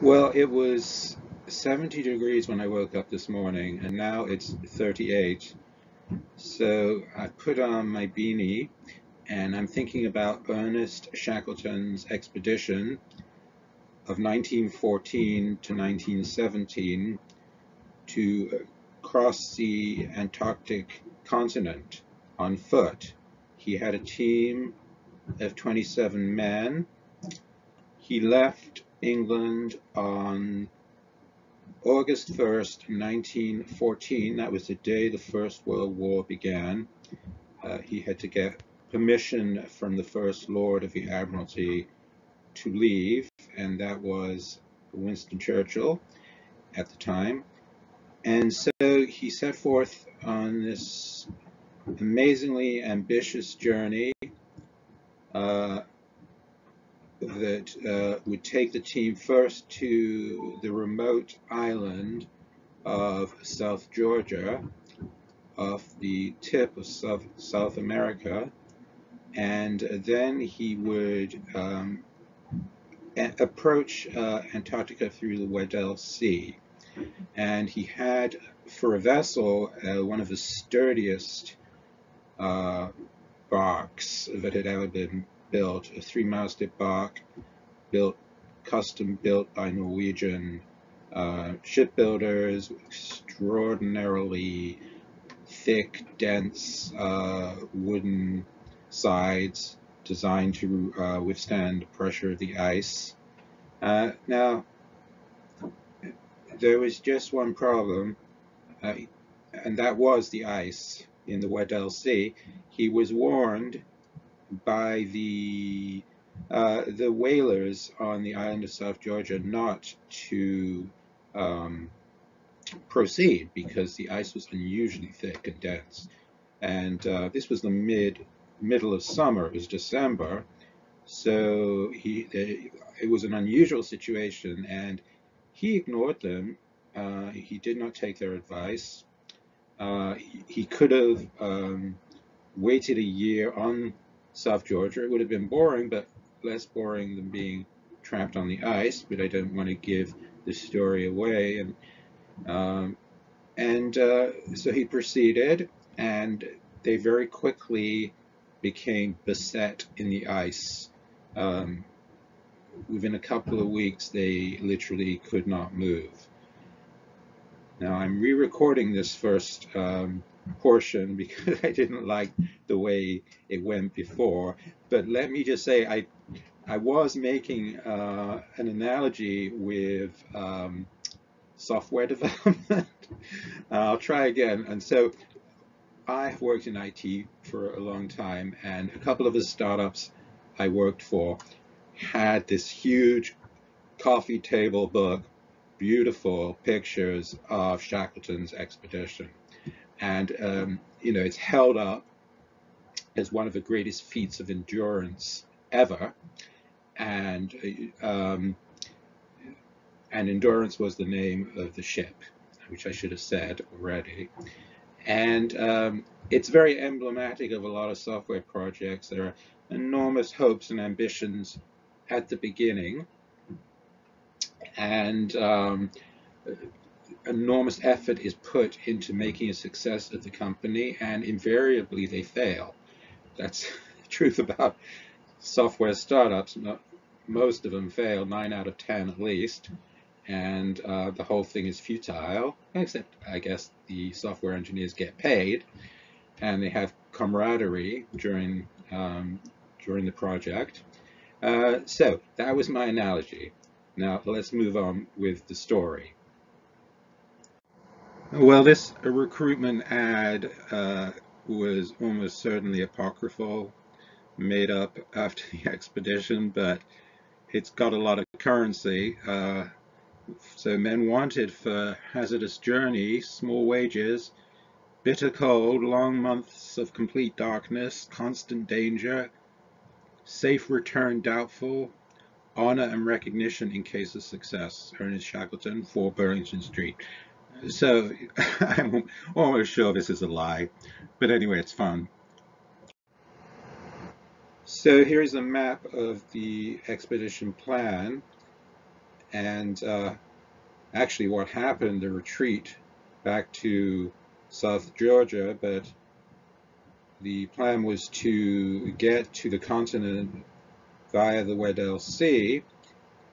Well, it was 70 degrees when I woke up this morning, and now it's 38. So I put on my beanie, and I'm thinking about Ernest Shackleton's expedition of 1914 to 1917 to cross the Antarctic continent on foot. He had a team of 27 men. He left England on August 1st, 1914. That was the day the First World War began. Uh, he had to get permission from the First Lord of the Admiralty to leave, and that was Winston Churchill at the time. And so he set forth on this amazingly ambitious journey uh, that uh, would take the team first to the remote island of South Georgia, off the tip of South, South America, and then he would um, approach uh, Antarctica through the Weddell Sea. And he had for a vessel uh, one of the sturdiest uh, barks that had ever been built, a three-masted bark built, custom built by Norwegian uh, shipbuilders, extraordinarily thick, dense uh, wooden sides designed to uh, withstand the pressure of the ice. Uh, now, there was just one problem, uh, and that was the ice in the Weddell Sea. He was warned by the uh, the whalers on the island of South Georgia not to um, proceed because the ice was unusually thick and dense. And uh, this was the mid middle of summer, it was December, so he they, it was an unusual situation, and he ignored them. Uh, he did not take their advice. Uh, he, he, could have um, waited a year on South Georgia. It would have been boring, but less boring than being trapped on the ice. But I don't want to give the story away. And um, and uh, so he proceeded, and they very quickly became beset in the ice. Um, within a couple of weeks, they literally could not move. Now I'm re-recording this first um, portion because I didn't like the way it went before. But let me just say, I I was making uh, an analogy with um, software development. I'll try again. And so I have worked in IT for a long time, and a couple of the startups I worked for had this huge coffee table book, beautiful pictures of Shackleton's expedition. And, um, you know, it's held up as one of the greatest feats of endurance ever. And, um, and Endurance was the name of the ship, which I should have said already. And um, it's very emblematic of a lot of software projects. There are enormous hopes and ambitions at the beginning, and um, enormous effort is put into making a success of the company, and invariably they fail. That's the truth about software startups. Most of them fail, nine out of ten at least and uh, the whole thing is futile, except I guess the software engineers get paid and they have camaraderie during um, during the project. Uh, so that was my analogy. Now let's move on with the story. Well, this recruitment ad uh, was almost certainly apocryphal, made up after the expedition, but it's got a lot of currency. Uh, so men wanted for hazardous journey, small wages, bitter cold, long months of complete darkness, constant danger, safe return doubtful, honor and recognition in case of success. Ernest Shackleton, 4 Burlington Street. So I'm almost sure this is a lie, but anyway, it's fun. So here's a map of the expedition plan and uh, actually what happened, the retreat back to South Georgia, but the plan was to get to the continent via the Weddell Sea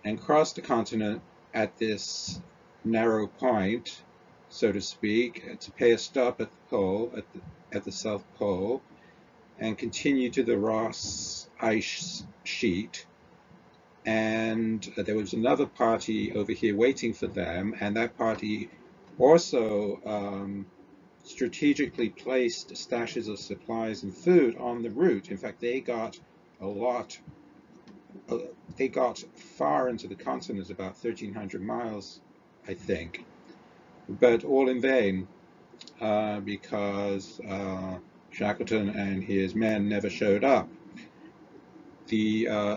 and cross the continent at this narrow point, so to speak, to pay a stop at the pole, at the, at the South Pole, and continue to the Ross ice sheet. And there was another party over here waiting for them, and that party also um, strategically placed stashes of supplies and food on the route. In fact, they got a lot, uh, they got far into the continent, about 1,300 miles, I think, but all in vain uh, because uh, Shackleton and his men never showed up. The uh,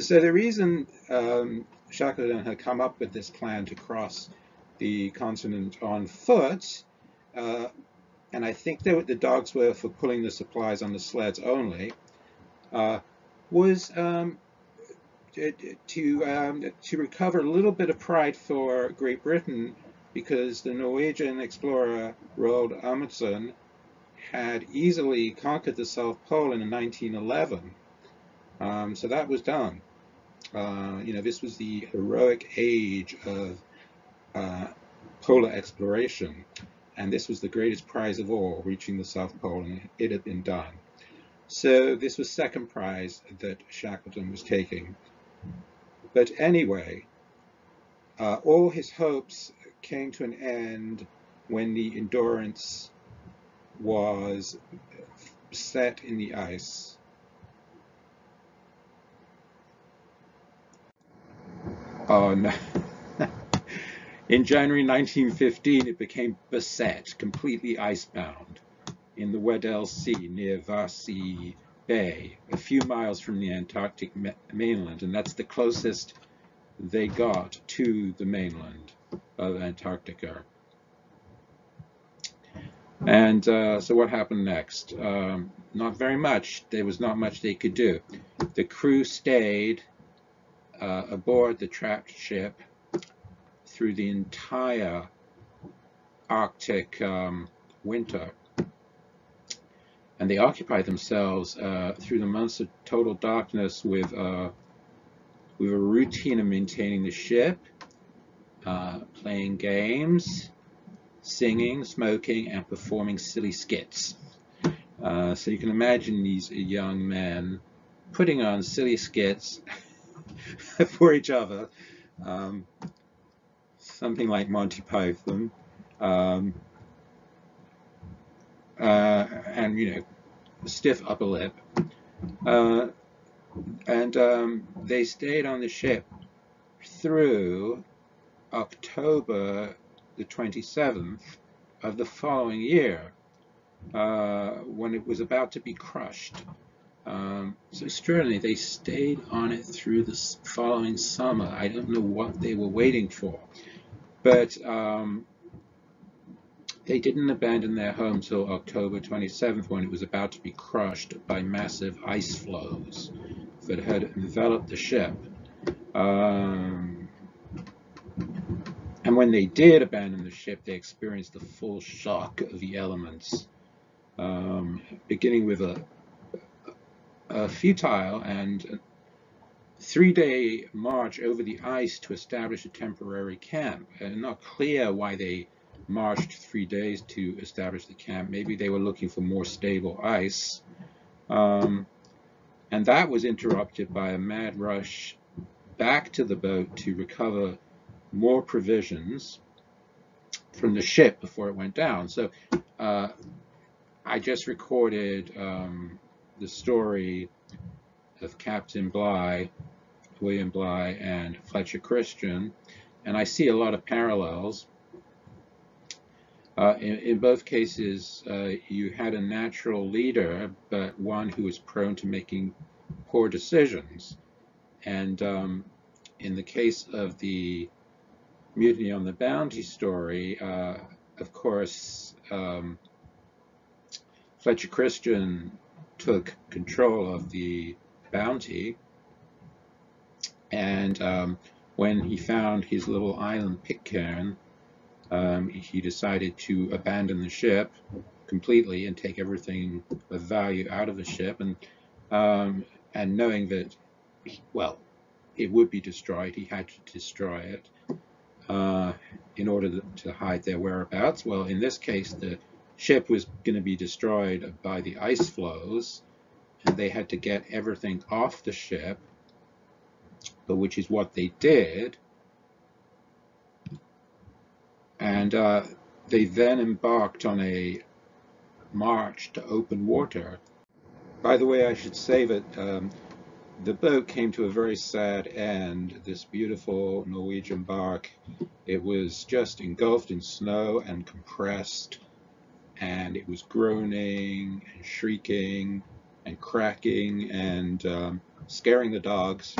so the reason um, Shackleton had come up with this plan to cross the continent on foot, uh, and I think that the dogs were for pulling the supplies on the sleds only, uh, was um, to um, to recover a little bit of pride for Great Britain because the Norwegian explorer Roald Amundsen had easily conquered the South Pole in 1911. Um, so that was done. Uh, you know, this was the heroic age of uh, polar exploration, and this was the greatest prize of all, reaching the South Pole, and it had been done. So this was second prize that Shackleton was taking. But anyway, uh, all his hopes came to an end when the Endurance was set in the ice. Oh um, no. in January 1915, it became beset, completely icebound in the Weddell Sea near Vahsel Bay, a few miles from the Antarctic mainland, and that's the closest they got to the mainland of Antarctica. And uh, so what happened next? Um, not very much. There was not much they could do. The crew stayed uh, aboard the trapped ship through the entire Arctic um, winter. And they occupied themselves uh, through the months of total darkness with, uh, with a routine of maintaining the ship, uh, playing games, singing, smoking, and performing silly skits. Uh, so you can imagine these young men putting on silly skits for each other, um, something like Monty Python, um, uh, and you know, stiff upper lip. Uh, and um, they stayed on the ship through October the 27th of the following year, uh, when it was about to be crushed. Um, so extraordinary, they stayed on it through the following summer. I don't know what they were waiting for, but um, they didn't abandon their home till October 27th when it was about to be crushed by massive ice floes that had enveloped the ship. Um, and when they did abandon the ship, they experienced the full shock of the elements, um, beginning with a, a futile and three-day march over the ice to establish a temporary camp. And not clear why they marched three days to establish the camp. Maybe they were looking for more stable ice. Um, and that was interrupted by a mad rush back to the boat to recover more provisions from the ship before it went down. So uh, I just recorded um, the story of Captain Bligh, William Bligh, and Fletcher Christian, and I see a lot of parallels. Uh, in, in, both cases, uh, you had a natural leader, but one who was prone to making poor decisions. And um, in the case of the Mutiny on the Bounty story, uh, of course, um, Fletcher Christian took control of the bounty, and um, when he found his little island Pitcairn, um, he decided to abandon the ship completely and take everything of value out of the ship. And um, and knowing that, well, it would be destroyed, he had to destroy it uh, in order to hide their whereabouts. Well, in this case, the ship was going to be destroyed by the ice floes, and they had to get everything off the ship, but which is what they did. And uh, they then embarked on a march to open water. By the way, I should say that um, the boat came to a very sad end. This beautiful Norwegian bark, it was just engulfed in snow and compressed, and it was groaning and shrieking and cracking and um, scaring the dogs.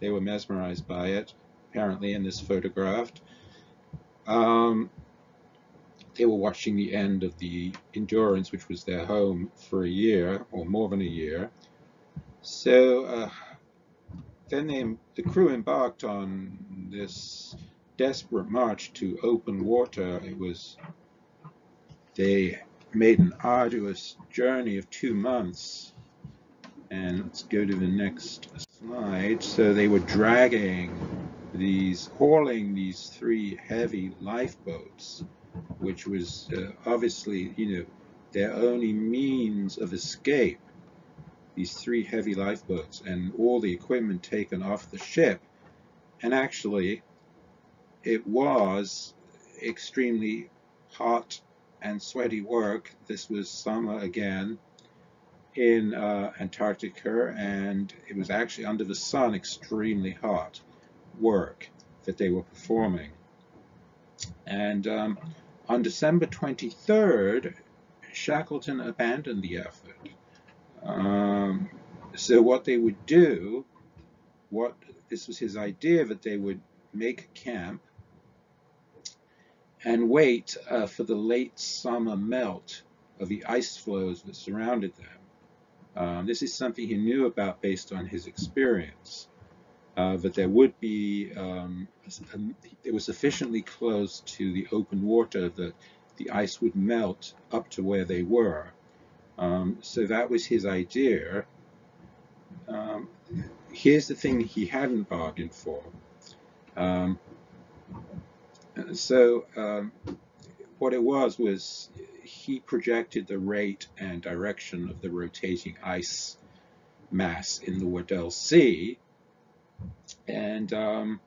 They were mesmerized by it, apparently in this photograph. Um, they were watching the end of the Endurance, which was their home for a year or more than a year. So uh, then they, the crew embarked on this desperate march to open water. It was they made an arduous journey of two months. And let's go to the next slide. So they were dragging these, hauling these three heavy lifeboats which was uh, obviously, you know, their only means of escape. These three heavy lifeboats and all the equipment taken off the ship. And actually, it was extremely hot and sweaty work. This was summer again in uh, Antarctica, and it was actually under the sun extremely hot work that they were performing. And um, on December 23rd, Shackleton abandoned the effort. Um, so what they would do, what this was his idea that they would make a camp and wait uh, for the late summer melt of the ice floes that surrounded them. Um, this is something he knew about based on his experience uh, that there would be, um, it was sufficiently close to the open water that the ice would melt up to where they were. Um, so that was his idea. Um, here's the thing he hadn't bargained for. Um, so um, what it was was he projected the rate and direction of the rotating ice mass in the Weddell Sea and um,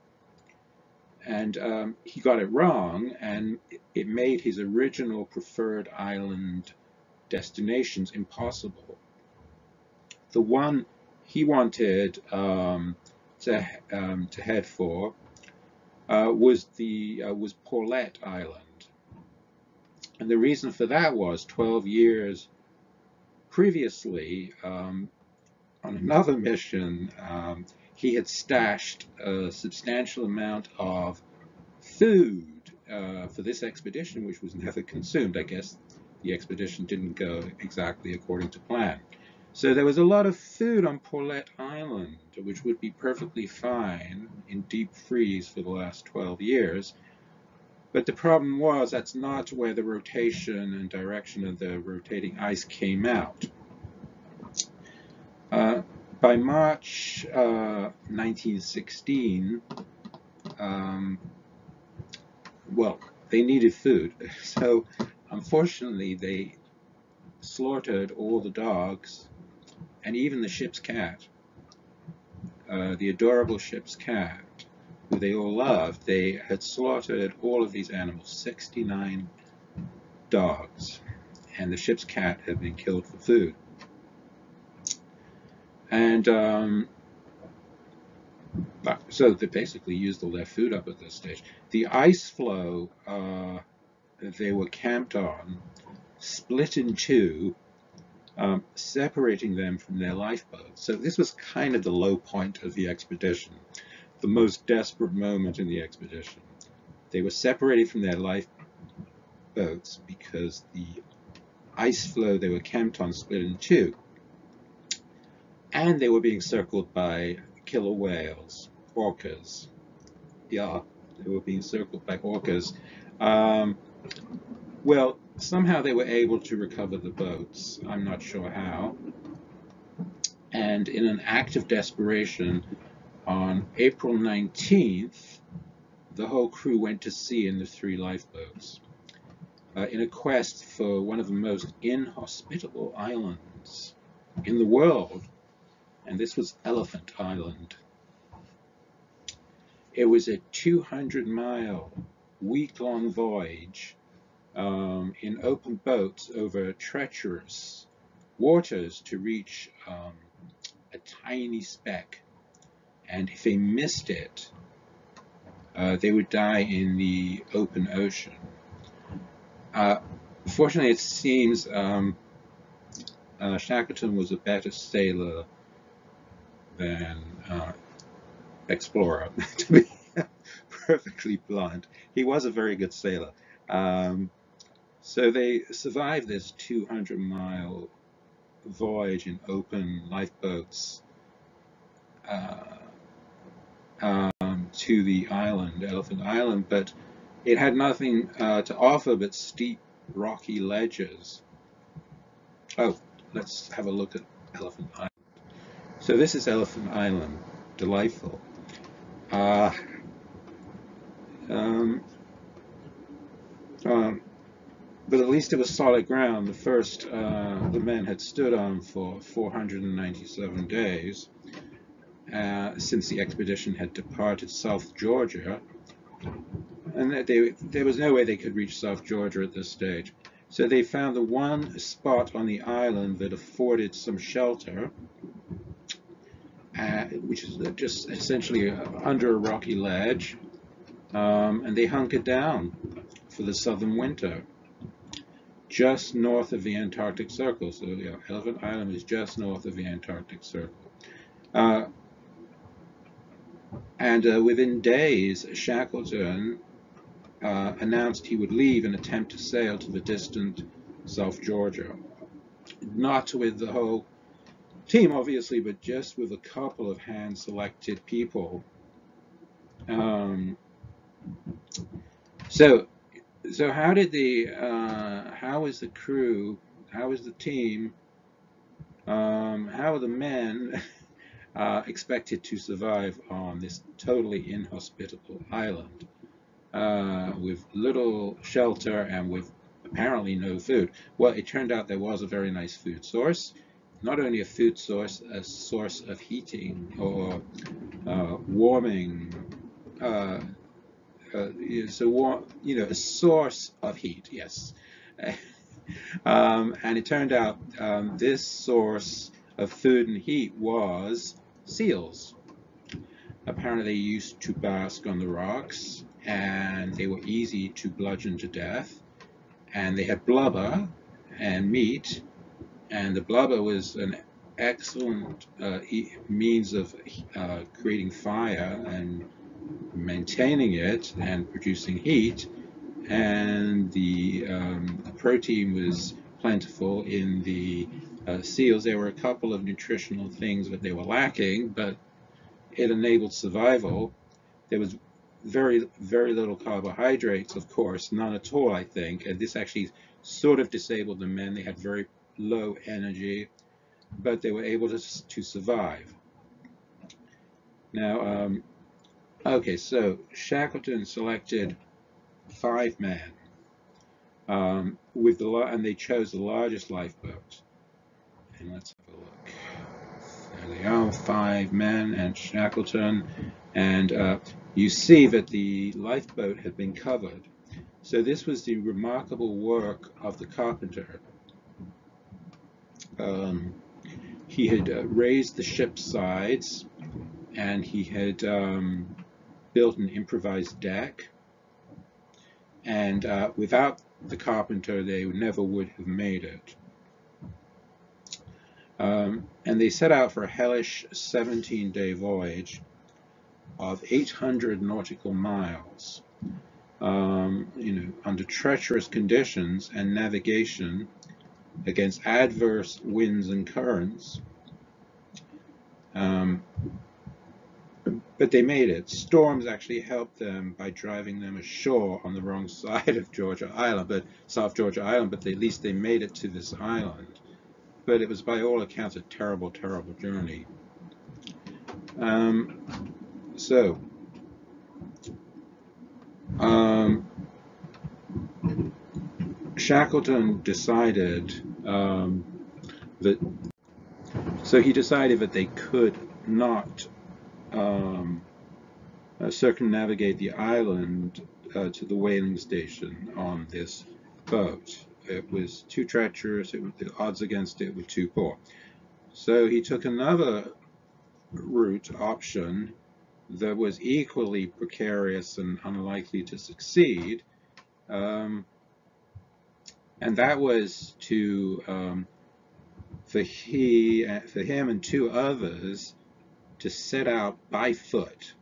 and um, he got it wrong, and it made his original preferred island destinations impossible. The one he wanted um, to um, to head for uh, was the uh, was Paulet Island, and the reason for that was 12 years previously um, on another mission. Um, he had stashed a substantial amount of food uh, for this expedition, which was never consumed. I guess the expedition didn't go exactly according to plan. So there was a lot of food on Paulet Island, which would be perfectly fine in deep freeze for the last 12 years. But the problem was that's not where the rotation and direction of the rotating ice came out. Uh, by March uh, 1916, um, well, they needed food. So unfortunately, they slaughtered all the dogs and even the ship's cat. Uh, the adorable ship's cat, who they all loved, they had slaughtered all of these animals, 69 dogs, and the ship's cat had been killed for food. And um, so they basically used all their food up at this stage. The ice floe uh, they were camped on split in two, um, separating them from their lifeboats. So this was kind of the low point of the expedition, the most desperate moment in the expedition. They were separated from their lifeboats because the ice floe they were camped on split in two and they were being circled by killer whales, orcas. yeah, they were being circled by orcas. Um, well, somehow they were able to recover the boats. I'm not sure how. And in an act of desperation, on April 19th, the whole crew went to sea in the three lifeboats uh, in a quest for one of the most inhospitable islands in the world, and this was Elephant Island. It was a 200 mile, week long voyage um, in open boats over treacherous waters to reach um, a tiny speck. And if they missed it, uh, they would die in the open ocean. Uh, fortunately, it seems um, uh, Shackleton was a better sailor than uh, explorer, to be perfectly blunt. He was a very good sailor. Um, so they survived this 200 mile voyage in open lifeboats uh, um, to the island, Elephant Island, but it had nothing uh, to offer but steep, rocky ledges. Oh, let's have a look at Elephant Island. So this is Elephant Island, delightful. Uh, um, um, but at least it was solid ground. The first uh, the men had stood on for 497 days uh, since the expedition had departed South Georgia, and they, there was no way they could reach South Georgia at this stage. So they found the one spot on the island that afforded some shelter, uh, which is just essentially under a rocky ledge, um, and they hunkered down for the southern winter just north of the Antarctic Circle. So yeah, Elephant Island is just north of the Antarctic Circle. Uh, and uh, within days, Shackleton uh, announced he would leave and attempt to sail to the distant South Georgia. Not with the whole team, obviously, but just with a couple of hand-selected people. Um, so so how did the uh, how was the crew how was the team um, how are the men uh, expected to survive on this totally inhospitable island uh, with little shelter and with apparently no food? Well it turned out there was a very nice food source. Not only a food source a source of heating or uh, warming is a you know a source of heat. Yes, um, and it turned out um, this source of food and heat was seals. Apparently, they used to bask on the rocks, and they were easy to bludgeon to death. And they had blubber and meat, and the blubber was an excellent uh, means of uh, creating fire and maintaining it and producing heat, and the, um, protein was plentiful in the uh, seals. There were a couple of nutritional things that they were lacking, but it enabled survival. There was very, very little carbohydrates, of course, none at all, I think, and this actually sort of disabled the men. They had very low energy, but they were able to, to survive. Now, um, Okay, so Shackleton selected five men um, with the and they chose the largest lifeboat. And let's have a look. There they are, five men and Shackleton, and uh, you see that the lifeboat had been covered. So this was the remarkable work of the carpenter. Um, he had uh, raised the ship's sides and he had um, built an improvised deck. And uh, without the carpenter, they never would have made it. Um, and they set out for a hellish 17-day voyage of 800 nautical miles, um, you know, under treacherous conditions and navigation against adverse winds and currents. Um, but they made it. Storms actually helped them by driving them ashore on the wrong side of Georgia Island, but South Georgia Island, but at least they made it to this island. But it was by all accounts a terrible, terrible journey. Um, so, um, Shackleton decided um, that, so he decided that they could not um, uh, circumnavigate the island uh, to the whaling station on this boat. It was too treacherous, it, the odds against it were too poor. So he took another route option that was equally precarious and unlikely to succeed, um, and that was to um, for he for him and two others to set out by foot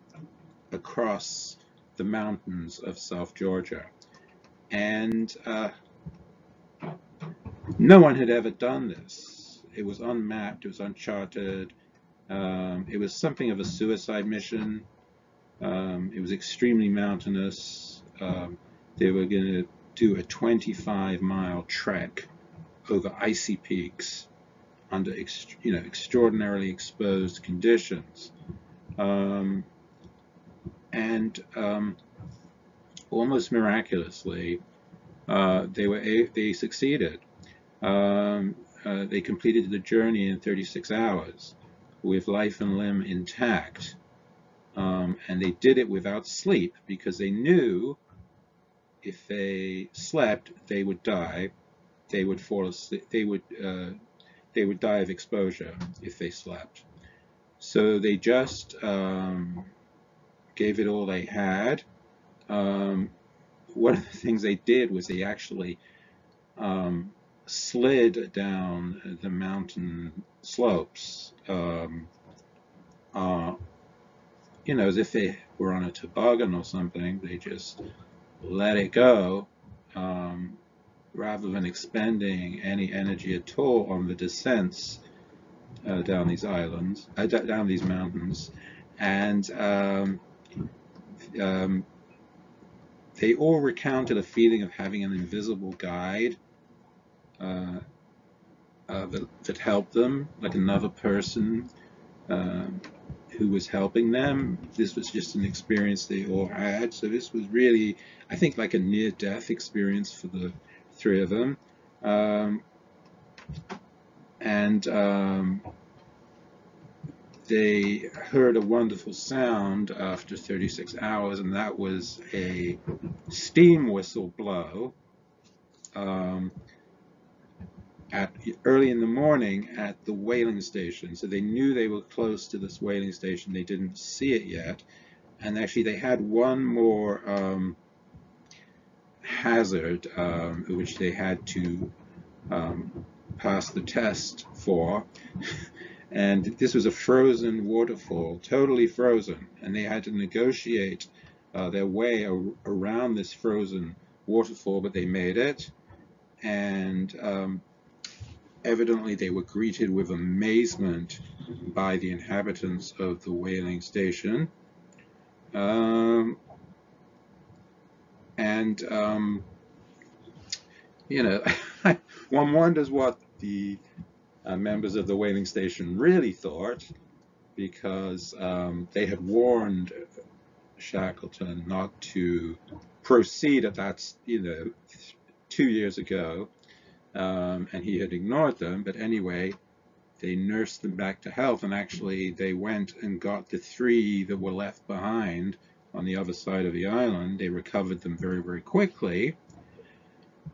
across the mountains of South Georgia. And uh, no one had ever done this. It was unmapped, it was uncharted, um, it was something of a suicide mission. Um, it was extremely mountainous. Um, they were going to do a 25 mile trek over icy peaks under you know extraordinarily exposed conditions, um, and um, almost miraculously, uh, they were they succeeded. Um, uh, they completed the journey in 36 hours with life and limb intact, um, and they did it without sleep because they knew if they slept, they would die. They would fall asleep. They would uh, they would die of exposure if they slept. So they just um, gave it all they had. Um, one of the things they did was they actually um, slid down the mountain slopes, um, uh, you know, as if they were on a toboggan or something. They just let it go um, rather than expending any energy at all on the descents uh, down these islands, uh, down these mountains, and um, um, they all recounted a feeling of having an invisible guide uh, uh that, that, helped them, like another person um, who was helping them. This was just an experience they all had. So this was really, I think, like a near-death experience for the three of them. Um, and um, they heard a wonderful sound after 36 hours, and that was a steam whistle blow um, at early in the morning at the whaling station. So they knew they were close to this whaling station. They didn't see it yet, and actually they had one more um, hazard, um, which they had to um, pass the test for. and this was a frozen waterfall, totally frozen, and they had to negotiate uh, their way around this frozen waterfall, but they made it. And um, evidently they were greeted with amazement by the inhabitants of the whaling station. Um, and um, you know, one wonders what the uh, members of the whaling station really thought, because um, they had warned Shackleton not to proceed at that, you know, two years ago, um, and he had ignored them. But anyway, they nursed them back to health, and actually they went and got the three that were left behind on the other side of the island. They recovered them very, very quickly.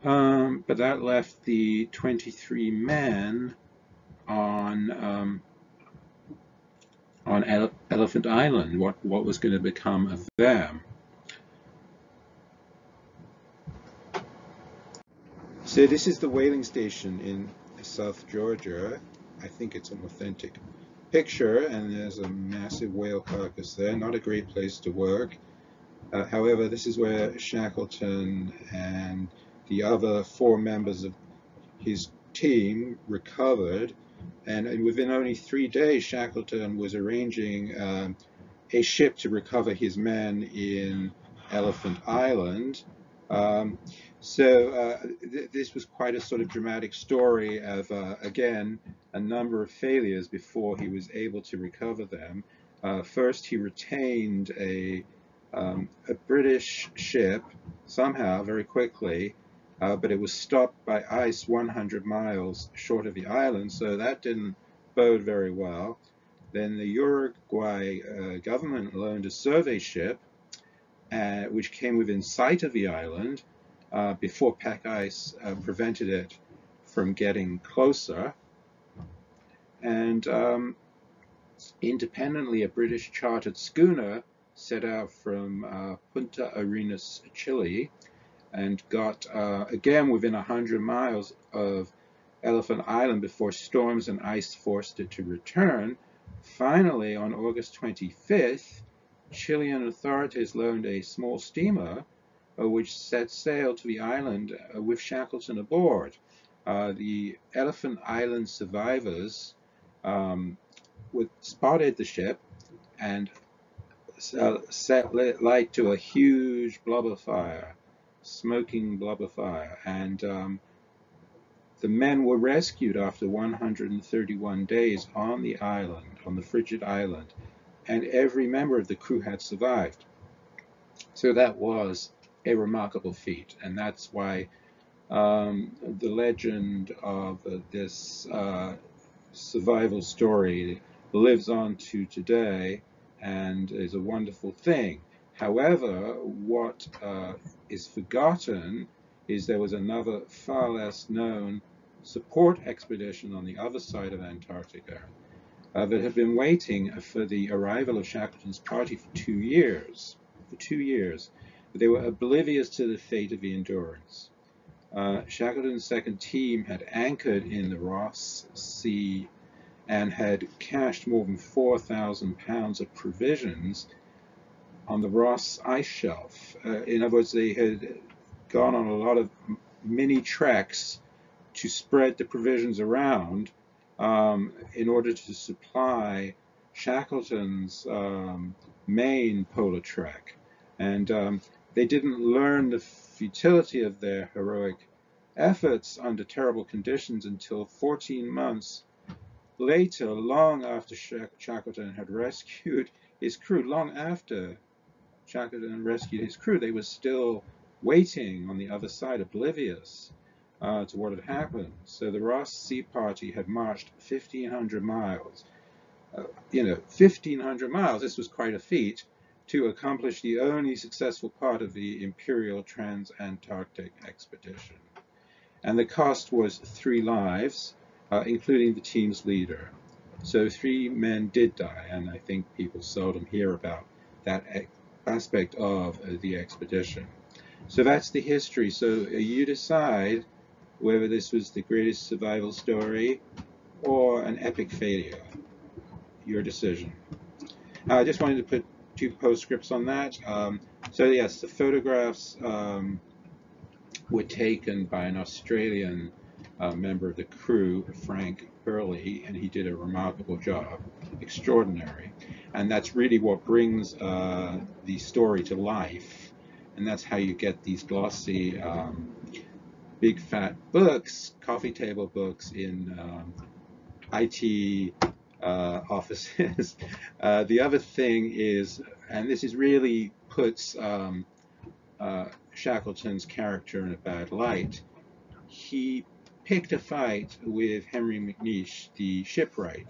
Um, but that left the 23 men on um, on Ele Elephant Island. What what was going to become of them? So this is the whaling station in South Georgia. I think it's an authentic picture, and there's a massive whale carcass there. Not a great place to work. Uh, however, this is where Shackleton and the other four members of his team recovered, and, within only three days, Shackleton was arranging um, a ship to recover his men in Elephant Island. Um, so uh, th this was quite a sort of dramatic story of, uh, again, a number of failures before he was able to recover them. Uh, first, he retained a, um, a British ship somehow very quickly, uh, but it was stopped by ice 100 miles short of the island, so that didn't bode very well. Then the Uruguay uh, government loaned a survey ship, uh, which came within sight of the island uh, before pack ice uh, prevented it from getting closer. And um, independently, a British chartered schooner set out from uh, Punta Arenas, Chile, and got uh, again within 100 miles of Elephant Island before storms and ice forced it to return. Finally, on August 25th, Chilean authorities loaned a small steamer uh, which set sail to the island uh, with Shackleton aboard. Uh, the Elephant Island survivors um, spotted the ship and set light to a huge of fire, smoking of fire, and um, the men were rescued after 131 days on the island, on the frigid island, and every member of the crew had survived. So that was a remarkable feat, and that's why um, the legend of uh, this uh, survival story lives on to today and is a wonderful thing. However, what uh, is forgotten is there was another far less known support expedition on the other side of Antarctica uh, that had been waiting for the arrival of Shackleton's party for two years. For two years. They were oblivious to the fate of the Endurance. Uh, Shackleton's second team had anchored in the Ross Sea and had cached more than 4,000 pounds of provisions on the Ross ice shelf. Uh, in other words, they had gone on a lot of mini treks to spread the provisions around um, in order to supply Shackleton's um, main polar trek. And um, they didn't learn the futility of their heroic efforts under terrible conditions until 14 months later, long after Shackleton had rescued his crew, long after Shackleton rescued his crew, they were still waiting on the other side, oblivious uh, to what had happened. So the Ross Sea Party had marched 1,500 miles. Uh, you know, 1,500 miles, this was quite a feat, to accomplish the only successful part of the Imperial Trans-Antarctic Expedition. And the cost was three lives, uh, including the team's leader. So three men did die, and I think people seldom hear about that aspect of uh, the expedition. So that's the history. So uh, you decide whether this was the greatest survival story or an epic failure. Your decision. I just wanted to put two postscripts on that. Um, so yes, the photographs um, were taken by an Australian uh, member of the crew, Frank Hurley, and he did a remarkable job, extraordinary. And that's really what brings uh, the story to life. And that's how you get these glossy um, big fat books, coffee table books in um, IT uh, offices. uh, the other thing is, and this is really puts um, uh, Shackleton's character in a bad light, he picked a fight with Henry McNeish, the shipwright,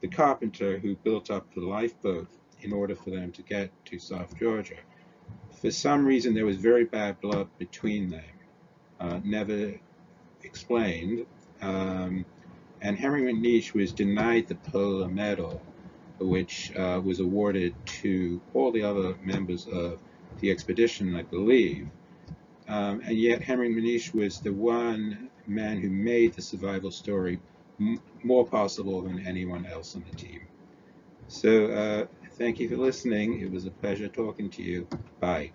the carpenter who built up the lifeboat in order for them to get to South Georgia. For some reason, there was very bad blood between them uh, never explained. Um, and Henry McNeish was denied the Polar Medal, which uh, was awarded to all the other members of the expedition, I believe. Um, and yet Henry McNeish was the one man who made the survival story more possible than anyone else on the team. So uh, thank you for listening. It was a pleasure talking to you. Bye.